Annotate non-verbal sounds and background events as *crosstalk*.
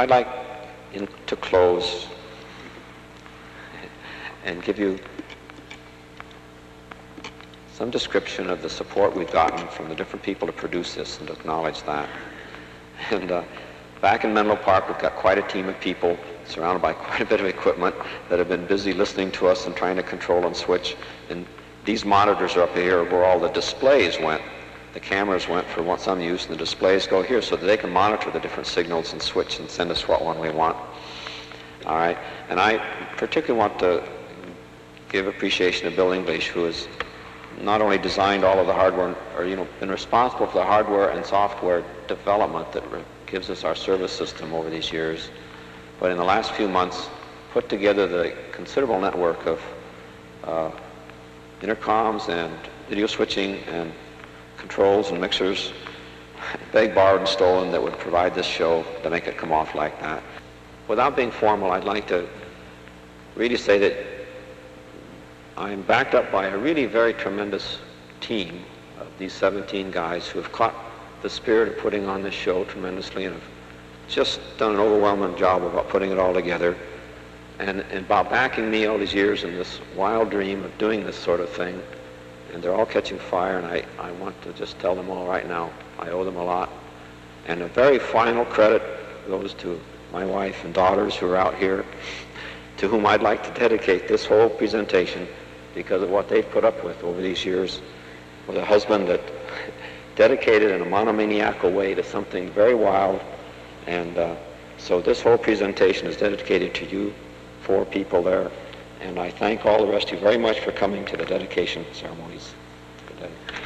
I'd like in, to close and give you some description of the support we've gotten from the different people to produce this and acknowledge that. And uh, back in Menlo Park, we've got quite a team of people surrounded by *laughs* quite a bit of equipment that have been busy listening to us and trying to control and switch. And these monitors are up here where all the displays went. The cameras went for some use, and the displays go here so that they can monitor the different signals and switch and send us what one we want. All right, and I particularly want to give appreciation to Bill English, who has not only designed all of the hardware, or you know, been responsible for the hardware and software development that gives us our service system over these years, but in the last few months put together the considerable network of uh, intercoms and video switching and controls and mixers, *laughs* begged, borrowed, and stolen that would provide this show to make it come off like that. Without being formal, I'd like to really say that I'm backed up by a really very tremendous team of these 17 guys who have caught the spirit of putting on this show tremendously and have just done an overwhelming job about putting it all together and, and about backing me all these years in this wild dream of doing this sort of thing. And they're all catching fire, and I, I want to just tell them all right now, I owe them a lot. And a very final credit goes to my wife and daughters who are out here, to whom I'd like to dedicate this whole presentation because of what they've put up with over these years with a husband that *laughs* dedicated in a monomaniacal way to something very wild. And uh, so this whole presentation is dedicated to you four people there. And I thank all the rest of you very much for coming to the dedication ceremonies. Good day.